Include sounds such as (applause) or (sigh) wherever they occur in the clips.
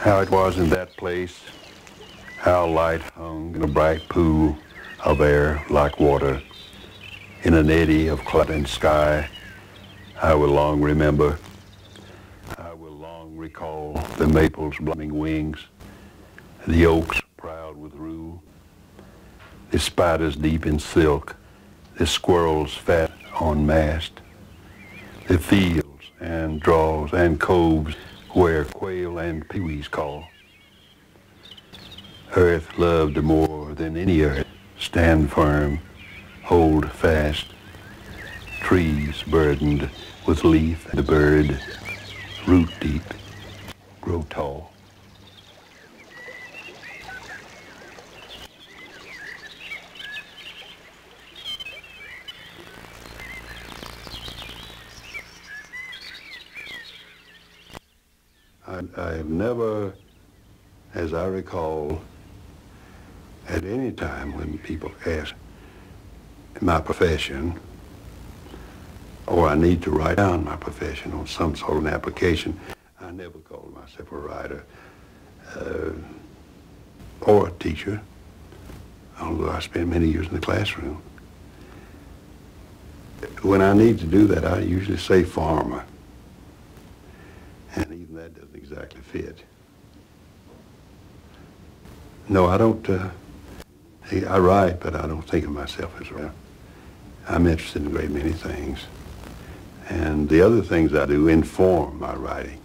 how it was in that place, how light hung in a bright pool of air like water, in an eddy of cloud and sky, I will long remember. I will long recall the maple's blooming wings, the oaks proud with rue, the spiders deep in silk, the squirrels fat on mast, the fields and draws and coves where quail and pewees call. Earth loved more than any earth. Stand firm, hold fast. Trees burdened with leaf and bird, root deep, grow tall. I, I have never, as I recall, at any time when people ask my profession, or I need to write down my profession on some sort of an application, I never called myself a writer uh, or a teacher, although I spent many years in the classroom. When I need to do that, I usually say farmer. And even that doesn't exactly fit. No, I don't, uh, I write, but I don't think of myself as a writer. I'm interested in a great many things. And the other things I do inform my writing.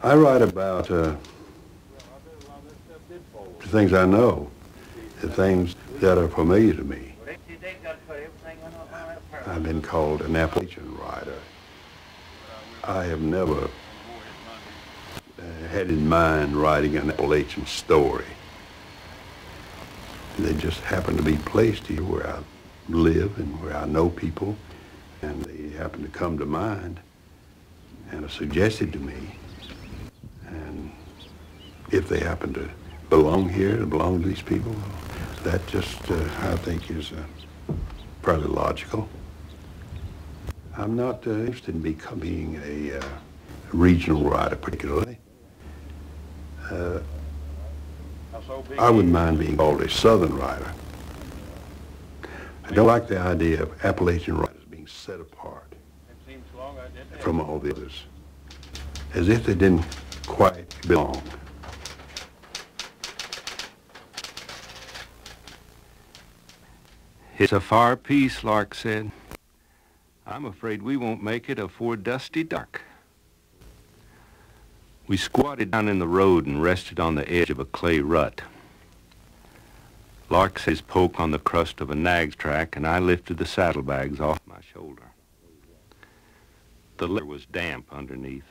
I write about uh, the things I know, the things that are familiar to me. I've been called an Appalachian writer. I have never had in mind writing an Appalachian story. They just happen to be placed here where I live and where I know people, and they happen to come to mind and are suggested to me. And if they happen to belong here, to belong to these people, that just, uh, I think, is uh, fairly logical. I'm not uh, interested in becoming a uh, regional writer particularly. Uh, I wouldn't mind being called a southern writer. I don't like the idea of Appalachian writers being set apart from all the others, as if they didn't quite belong. It's a far piece, Lark said. I'm afraid we won't make it afore dusty dark. We squatted down in the road and rested on the edge of a clay rut. Lark says poke on the crust of a nag's track, and I lifted the saddlebags off my shoulder. The leather was damp underneath.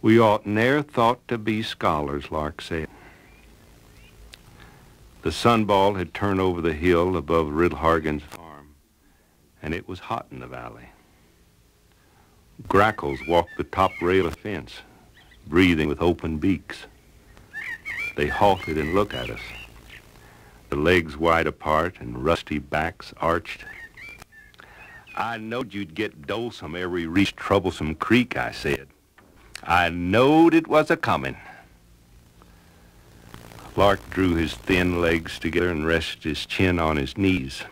We ought ne'er thought to be scholars, Lark said. The sunball had turned over the hill above Riddle Hargan's farm, and it was hot in the valley. Grackles walked the top rail of fence, breathing with open beaks. They halted and looked at us, the legs wide apart and rusty backs arched. I knowed you'd get dolesome ere we reached Troublesome Creek, I said. I knowed it was a-comin'. Lark drew his thin legs together and rested his chin on his knees.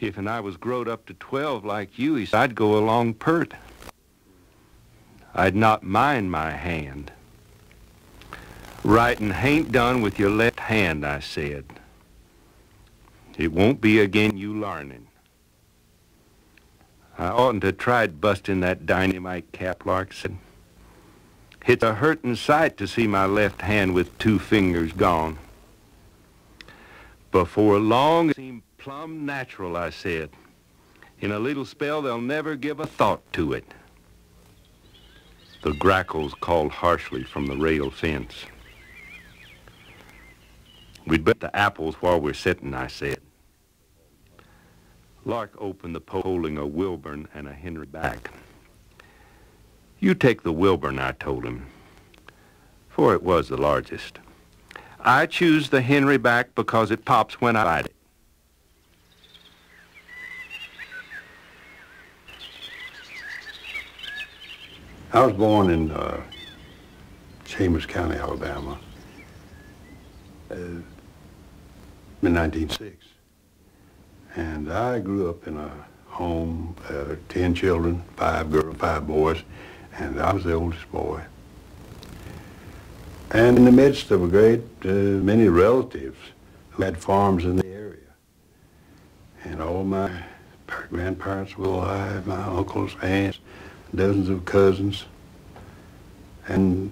If and I was growed up to 12 like you, he said, I'd go along pert. I'd not mind my hand. Writing hain't done with your left hand, I said. It won't be again you larnin'. I oughtn't to tried busting that dynamite cap, Lark said. It's a hurtin' sight to see my left hand with two fingers gone. Before long, it seemed plumb natural, I said. In a little spell, they'll never give a thought to it. The grackles called harshly from the rail fence. We'd bet the apples while we're sitting, I said. Lark opened the poke, holding a Wilburn and a Henry back. You take the Wilburn, I told him, for it was the largest. I choose the Henry back because it pops when I bite it. I was born in uh, Chambers County, Alabama, uh, in 1906. And I grew up in a home, uh, 10 children, five girls, five boys, and I was the oldest boy. And in the midst of a great uh, many relatives who had farms in the area. And all my grandparents were alive, my uncles, aunts, dozens of cousins. And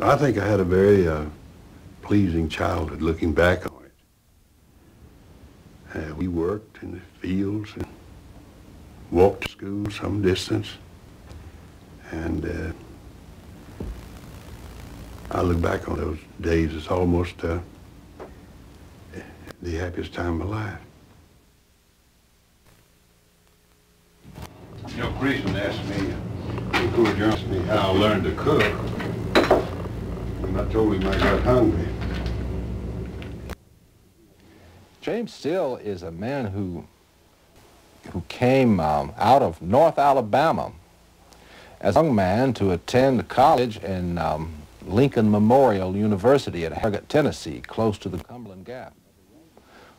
I think I had a very uh, pleasing childhood looking back on it. Uh, we worked in the fields and walked to school some distance. And uh, I look back on those days as almost uh, the happiest time of my life. You know, Grayson asked me, Coolidge asked me how I learned to cook. And I told him I got hungry. James Still is a man who who came um, out of North Alabama as a young man to attend college in um, Lincoln Memorial University at Harrogate, Tennessee, close to the Cumberland Gap.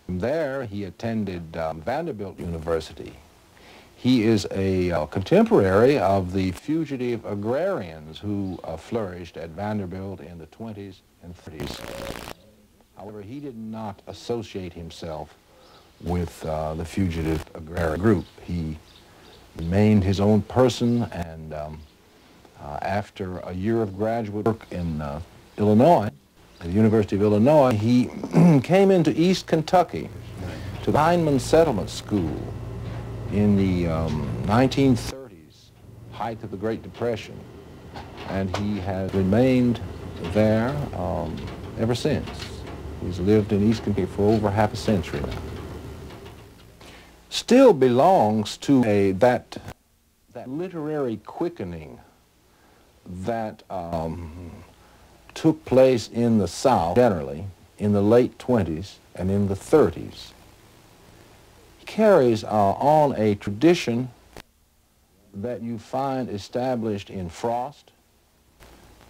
From there, he attended um, Vanderbilt University. He is a uh, contemporary of the fugitive agrarians who uh, flourished at Vanderbilt in the 20s and 30s. However, he did not associate himself with uh, the fugitive agrarian group. He remained his own person and um, uh, after a year of graduate work in uh, Illinois, at the University of Illinois, he (clears throat) came into East Kentucky to the Hindman Settlement School in the um, 1930s, height of the Great Depression, and he has remained there um, ever since. He's lived in East Kentucky for over half a century now. Still belongs to a that that literary quickening that um, took place in the South generally in the late 20s and in the 30s. Carries uh, on a tradition that you find established in Frost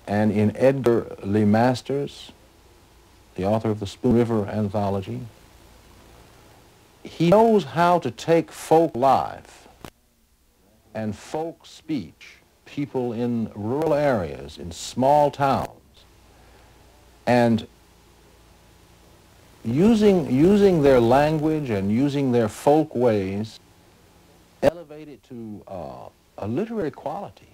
and in Edgar Lee Masters, the author of the Spoon River Anthology. He knows how to take folk life and folk speech people in rural areas, in small towns, and using, using their language and using their folk ways, elevate it to uh, a literary quality.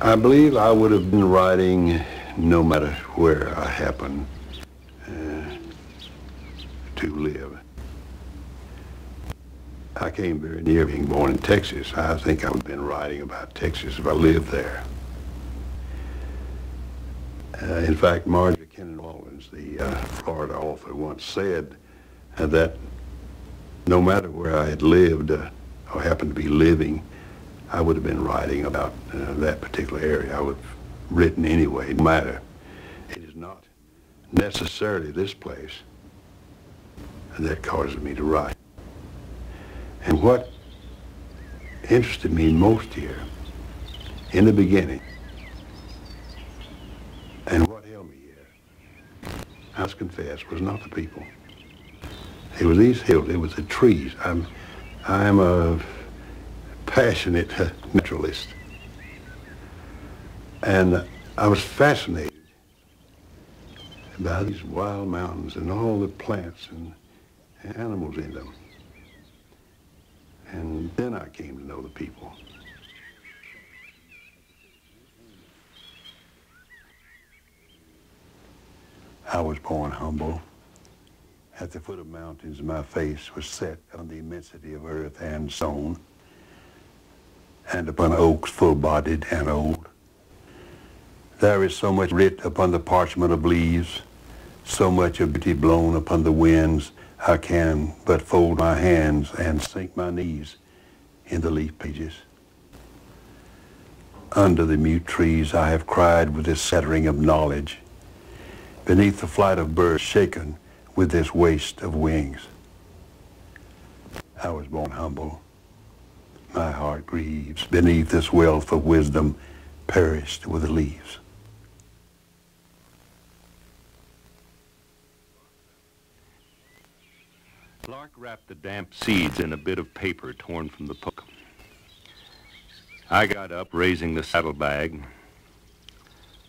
I believe I would have been writing no matter where I happened to live. I came very near being born in Texas. I think I would have been writing about Texas if I lived there. Uh, in fact, Marjorie Kinnan Rawlings, the uh, Florida author, once said uh, that no matter where I had lived uh, or happened to be living, I would have been writing about uh, that particular area. I would have written anyway, no matter. It is not necessarily this place that causes me to write. And what interested me most here, in the beginning, and what held me here, I must confess, was not the people. It was these hills, it was the trees. I'm, I'm a passionate (laughs) naturalist. And I was fascinated by these wild mountains and all the plants and animals in them. And then I came to know the people. I was born humble. At the foot of mountains, my face was set on the immensity of earth and stone, and upon oaks full-bodied and old. There is so much writ upon the parchment of leaves, so much of beauty blown upon the winds, I can but fold my hands and sink my knees in the leaf pages. Under the mute trees I have cried with this settering of knowledge. Beneath the flight of birds shaken with this waste of wings. I was born humble. My heart grieves beneath this wealth of wisdom perished with the leaves. Lark wrapped the damp seeds in a bit of paper torn from the book. I got up, raising the saddlebag.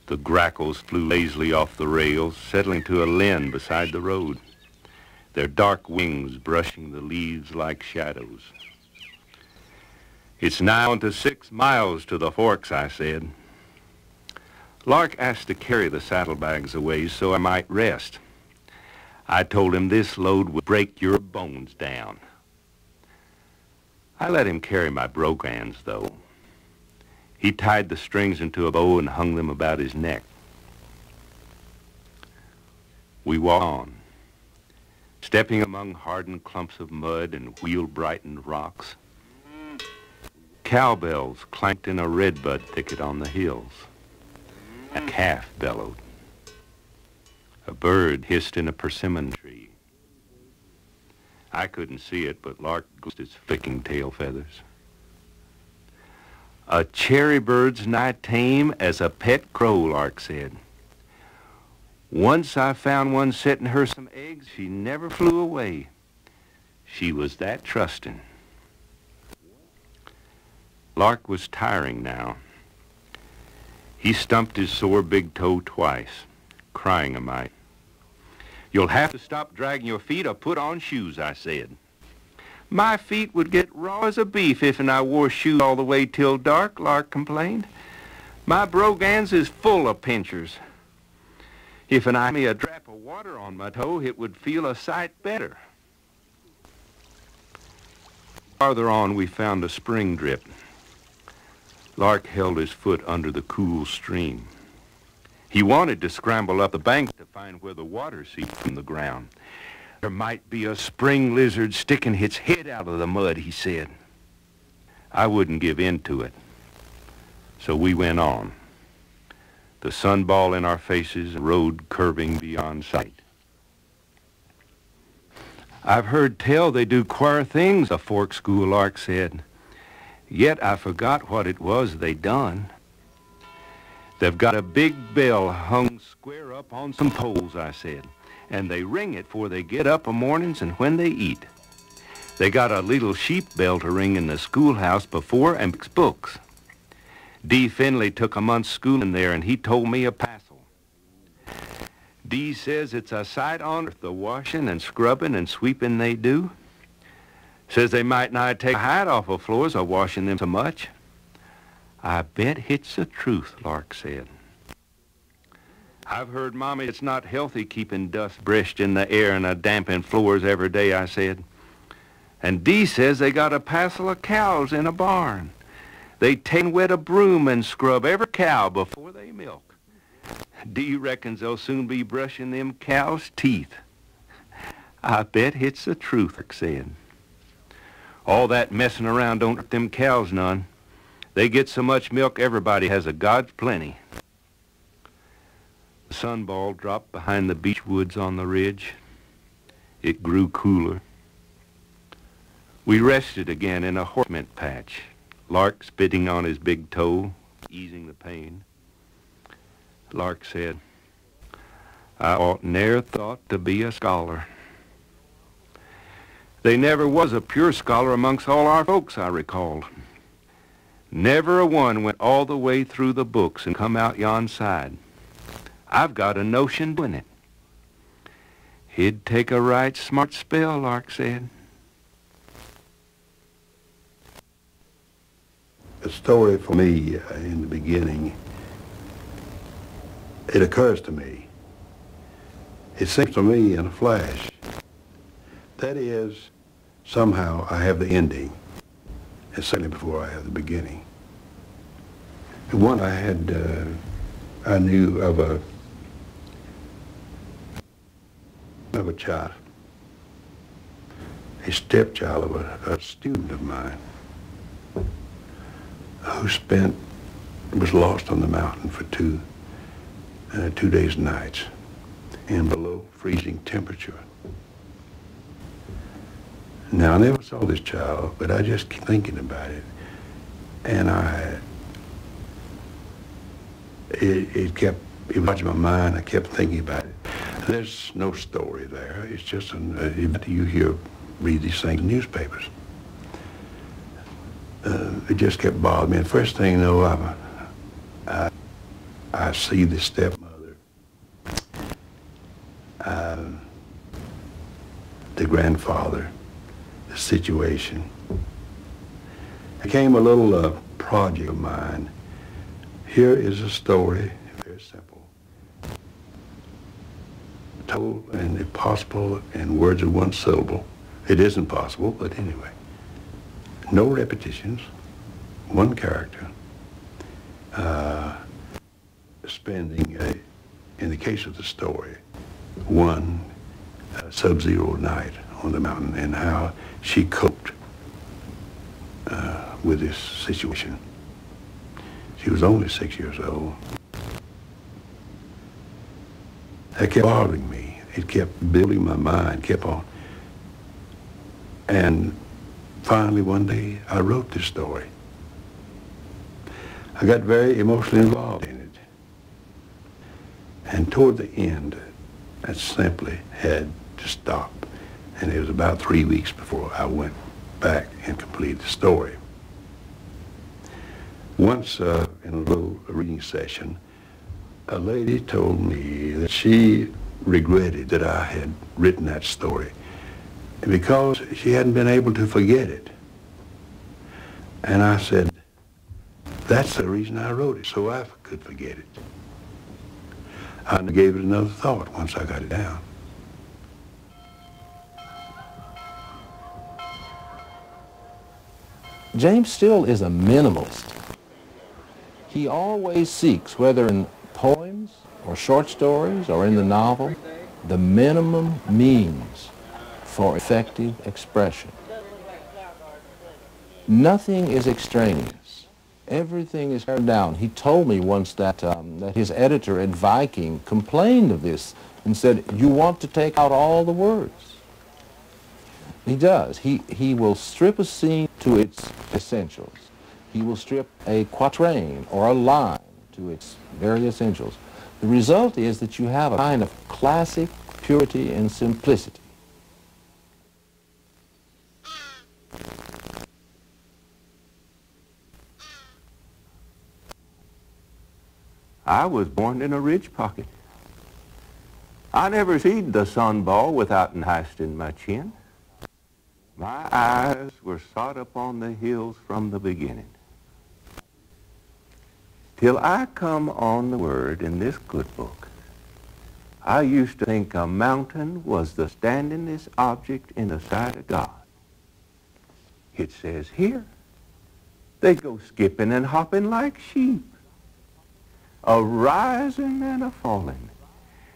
The grackles flew lazily off the rails, settling to a len beside the road, their dark wings brushing the leaves like shadows. It's now into six miles to the forks, I said. Lark asked to carry the saddlebags away so I might rest. I told him this load would break your bones down. I let him carry my broke brogans, though. He tied the strings into a bow and hung them about his neck. We walked on, stepping among hardened clumps of mud and wheel-brightened rocks. Cowbells clanked in a redbud thicket on the hills. A calf bellowed. A bird hissed in a persimmon tree. I couldn't see it, but Lark goosed its flicking tail feathers. A cherry bird's nigh tame as a pet crow, Lark said. Once I found one setting her some eggs, she never flew away. She was that trusting. Lark was tiring now. He stumped his sore big toe twice, crying a mite. You'll have to stop dragging your feet or put on shoes, I said. My feet would get raw as a beef if and I wore shoes all the way till dark, Lark complained. My brogans is full of pinchers. If I me a drap of water on my toe, it would feel a sight better. Farther on, we found a spring drip. Lark held his foot under the cool stream. He wanted to scramble up the bank to find where the water seeped from the ground. There might be a spring lizard sticking its head out of the mud, he said. I wouldn't give in to it. So we went on. The sunball in our faces, road curving beyond sight. I've heard tell they do queer things, a fork school lark said. Yet I forgot what it was they done. They've got a big bell hung square up on some poles, I said and they ring it for they get up o' mornings and when they eat. They got a little sheep bell to ring in the schoolhouse before and books. Dee Finley took a month's schooling there, and he told me a passel. Dee says it's a sight on earth, the washing and scrubbing and sweeping they do. Says they might not take a hat off of floors or washing them so much. I bet it's the truth, Lark said. I've heard, Mommy, it's not healthy keeping dust brished in the air and a damping floors every day, I said. And Dee says they got a passel of cows in a barn. They take and wet a broom and scrub every cow before they milk. Dee reckons they'll soon be brushing them cows' teeth. I bet it's the truth, Rick said. All that messing around don't hurt them cows none. They get so much milk everybody has a God's plenty. The sunball dropped behind the beech woods on the ridge. It grew cooler. We rested again in a horsemint patch, Lark spitting on his big toe, easing the pain. Lark said, I ought ne'er thought to be a scholar. They never was a pure scholar amongst all our folks, I recalled. Never a one went all the way through the books and come out yon side. I've got a notion doing it. He'd take a right smart spell, Lark said. A story for me uh, in the beginning, it occurs to me. It seems to me in a flash. That is, somehow I have the ending, and certainly before I have the beginning. One I had, uh, I knew of a of a child, a stepchild of a, a student of mine who spent, was lost on the mountain for two, uh, two days and nights. in below freezing temperature. Now, I never saw this child, but I just keep thinking about it. And I, it, it kept, it was in my mind. I kept thinking about it. There's no story there. It's just an, uh, you hear, read these things in newspapers. Uh, it just kept bothering me. And first thing you know, I'm, I, I see the stepmother, uh, the grandfather, the situation. It became a little uh, project of mine. Here is a story, very simple, told and if possible in words of one syllable. It isn't possible, but anyway. No repetitions, one character, uh, spending, a, in the case of the story, one uh, sub-zero night on the mountain and how she coped uh, with this situation. She was only six years old. That kept bothering me. It kept building my mind, kept on. And finally one day I wrote this story. I got very emotionally involved in it. And toward the end, I simply had to stop. And it was about three weeks before I went back and completed the story. Once uh, in a little reading session, a lady told me that she regretted that I had written that story because she hadn't been able to forget it. And I said, that's the reason I wrote it, so I could forget it. I gave it another thought once I got it down. James Still is a minimalist. He always seeks, whether in poems or short stories or in the novel, the minimum means for effective expression. Nothing is extraneous. Everything is pared down. He told me once that, um, that his editor at Viking complained of this and said, you want to take out all the words. He does. He, he will strip a scene to its essentials. He will strip a quatrain or a line to its very essentials. The result is that you have a kind of classic purity and simplicity. I was born in a ridge pocket. I never seed the sunball without enhysting my chin. My eyes were sought upon the hills from the beginning. Till I come on the word in this good book, I used to think a mountain was the standingest object in the sight of God. It says here, they go skipping and hopping like sheep, a rising and a falling.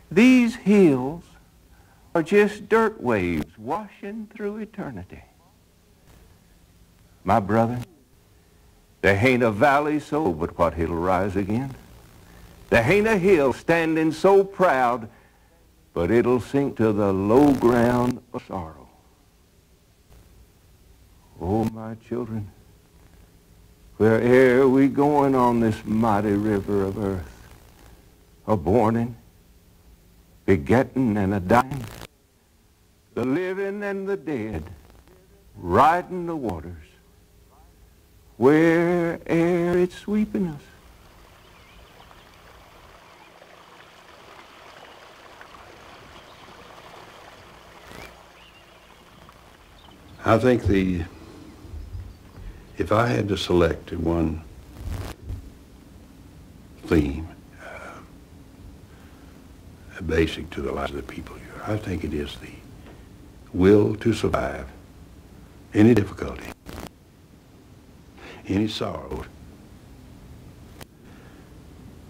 These hills are just dirt waves washing through eternity. My brother, there ain't a valley so but what it'll rise again. There ain't a hill standing so proud but it'll sink to the low ground of sorrow. Oh, my children, where'er we going on this mighty river of earth, a borning, begetting, and a dying, the living and the dead, riding the waters, where'er it's sweeping us. I think the, if I had to select one theme, uh, basic to the lives of the people here, I think it is the will to survive any difficulty, any sorrow,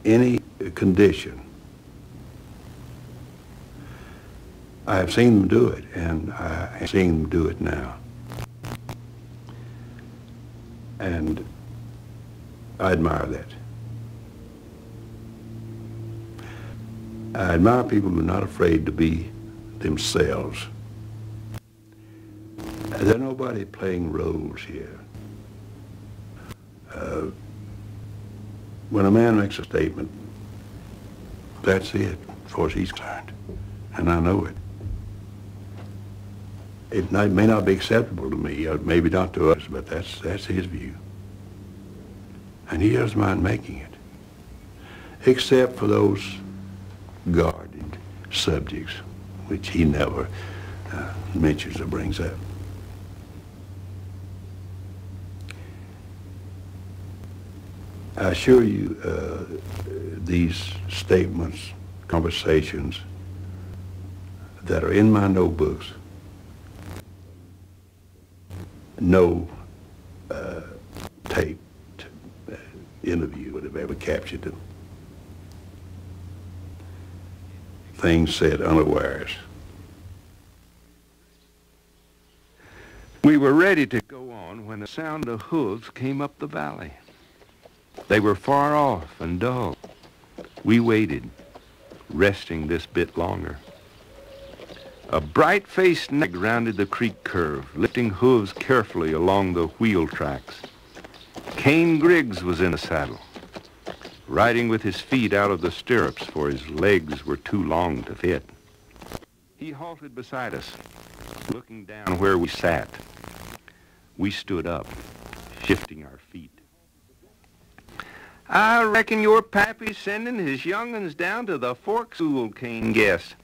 any condition. I have seen them do it, and I am seeing them do it now. And I admire that. I admire people who are not afraid to be themselves. There's nobody playing roles here. Uh, when a man makes a statement, that's it, as far as he's concerned. And I know it. It may not be acceptable to me, or maybe not to us, but that's, that's his view. And he doesn't mind making it, except for those guarded subjects, which he never uh, mentions or brings up. I assure you, uh, these statements, conversations that are in my notebooks, no uh, taped uh, interview would have ever captured them. Things said unawares. We were ready to go on when the sound of hooves came up the valley. They were far off and dull. We waited, resting this bit longer. A bright-faced nag rounded the creek curve, lifting hooves carefully along the wheel tracks. Kane Griggs was in the saddle, riding with his feet out of the stirrups for his legs were too long to fit. He halted beside us, looking down where we sat. We stood up, shifting our feet. I reckon your pappy's sending his young'uns down to the fork school, Kane guessed.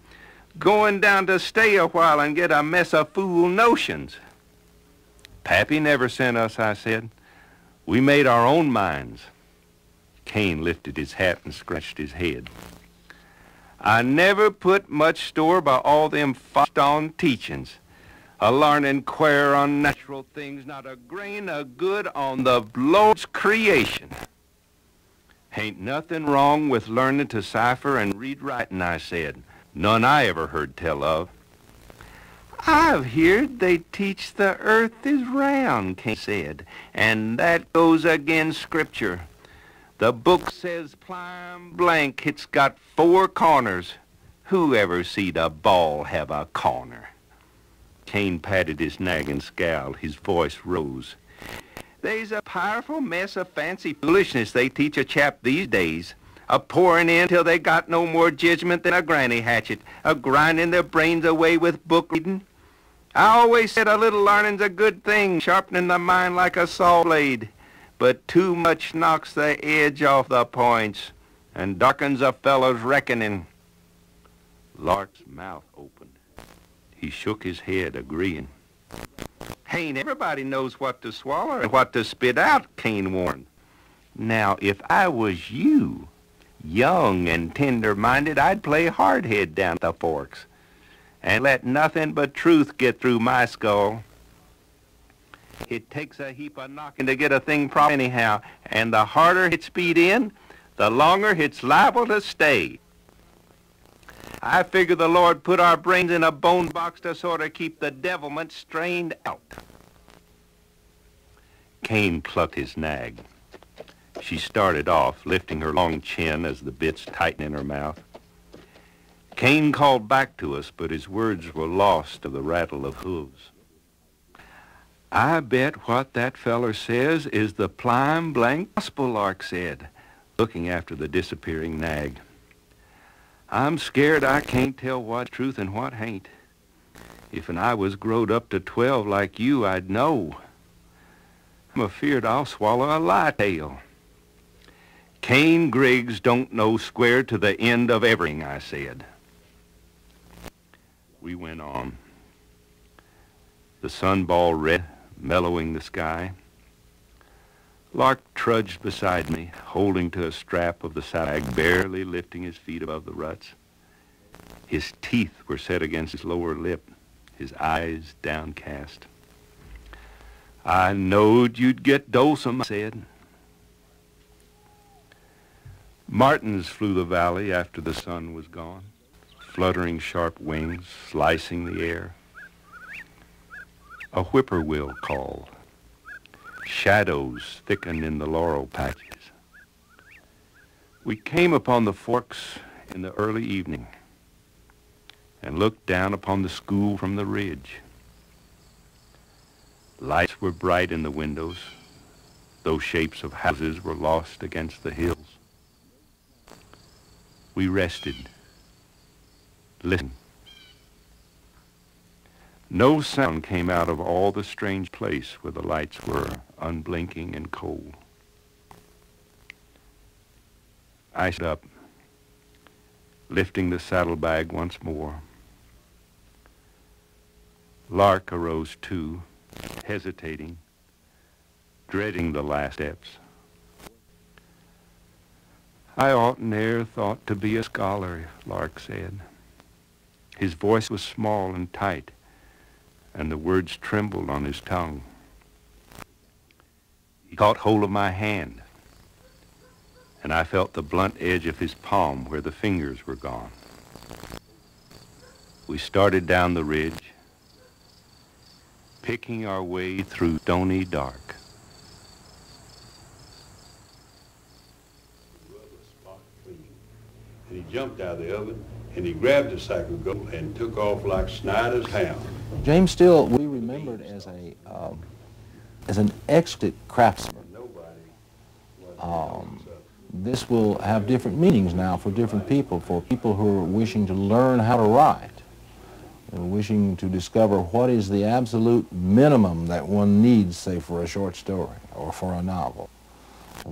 Going down to stay a while and get a mess of fool notions. Pappy never sent us, I said. We made our own minds. Kane lifted his hat and scratched his head. I never put much store by all them fought-on teachings. A learning queer on natural things, not a grain of good on the Lord's creation. Ain't nothing wrong with learning to cipher and read writing, I said. None I ever heard tell of. I've heard they teach the earth is round, Kane said, and that goes against Scripture. The book says plumb blank it's got four corners. Who ever seed a ball have a corner? Kane patted his nag and scowled. His voice rose. They's a powerful mess of fancy foolishness they teach a chap these days. A pouring in till they got no more judgment than a granny hatchet, a grinding their brains away with book reading. I always said a little learning's a good thing, sharpening the mind like a saw blade. But too much knocks the edge off the points and darkens a fellow's reckoning. Lark's mouth opened. He shook his head, agreeing. Ain't everybody knows what to swallow and what to spit out, Kane warned. Now, if I was you, young and tender-minded, I'd play hardhead down the forks and let nothing but truth get through my skull. It takes a heap of knocking to get a thing proper anyhow, and the harder it's beat in, the longer it's liable to stay. I figure the Lord put our brains in a bone box to sort of keep the devilment strained out. Kane plucked his nag. She started off, lifting her long chin as the bits tightened in her mouth. Kane called back to us, but his words were lost to the rattle of hooves. I bet what that feller says is the plumb blank gospel, Lark said, looking after the disappearing nag. I'm scared I can't tell what truth and what ain't. If and I was growed up to 12 like you, I'd know. I'm afeard I'll swallow a lie tale. Kane Griggs don't know square to the end of everything, I said. We went on. The sun ball red, mellowing the sky. Lark trudged beside me, holding to a strap of the sag, barely lifting his feet above the ruts. His teeth were set against his lower lip, his eyes downcast. I knowed you'd get dolesome, I said. Martins flew the valley after the sun was gone, fluttering sharp wings, slicing the air. A whippoorwill called. Shadows thickened in the laurel patches. We came upon the forks in the early evening and looked down upon the school from the ridge. Lights were bright in the windows. Those shapes of houses were lost against the hills. We rested, listened. No sound came out of all the strange place where the lights were unblinking and cold. I stood up, lifting the saddlebag once more. Lark arose too, hesitating, dreading the last steps. I ought ne'er thought to be a scholar, Lark said. His voice was small and tight, and the words trembled on his tongue. He caught hold of my hand, and I felt the blunt edge of his palm where the fingers were gone. We started down the ridge, picking our way through stony dark. And he jumped out of the oven and he grabbed the sack of gold and took off like Snyder's hound. James Still, we remembered as a um, as an expert craftsman. Um, this will have different meanings now for different people, for people who are wishing to learn how to write wishing to discover what is the absolute minimum that one needs, say, for a short story or for a novel.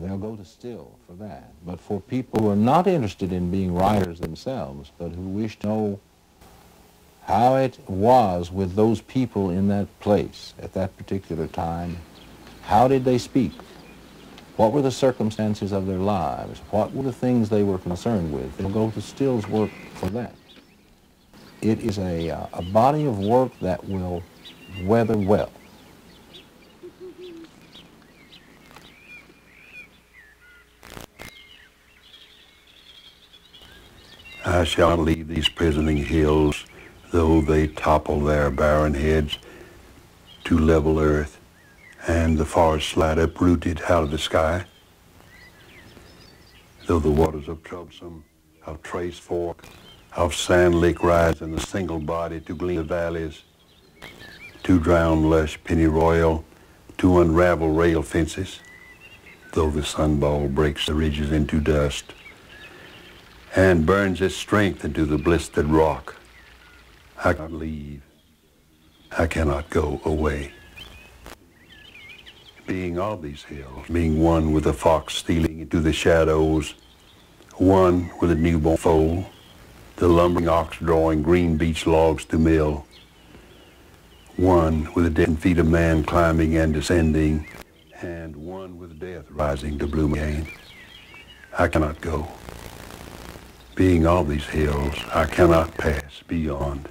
They'll go to Still for that. But for people who are not interested in being writers themselves, but who wish to know how it was with those people in that place at that particular time, how did they speak? What were the circumstances of their lives? What were the things they were concerned with? They'll go to Still's work for that. It is a, uh, a body of work that will weather well. I shall leave these prisoning hills, though they topple their barren heads to level earth, and the forest slide uprooted out of the sky. Though the waters of troublesome, of trace fork, of sand lick rise in a single body to glean the valleys, to drown lush pennyroyal, to unravel rail fences, though the sunball breaks the ridges into dust and burns its strength into the blistered rock. I cannot leave. I cannot go away. Being of these hills, being one with a fox stealing into the shadows, one with a newborn foal, the lumbering ox drawing green beech logs to mill. One with the dead feet of man climbing and descending, and one with death rising to bloom again. I cannot go. Being all these hills, I cannot pass beyond.